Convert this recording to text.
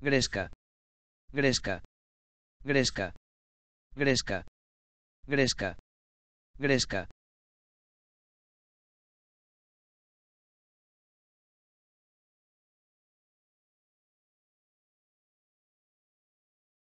Gresca. Gresca. Gresca. Gresca. Gresca. Gresca.